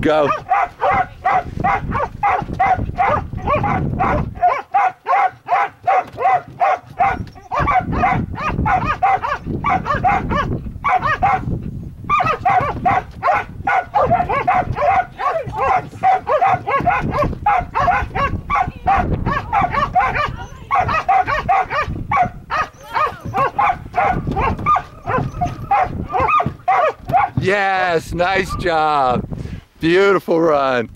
Go. Yes, nice job. Beautiful run.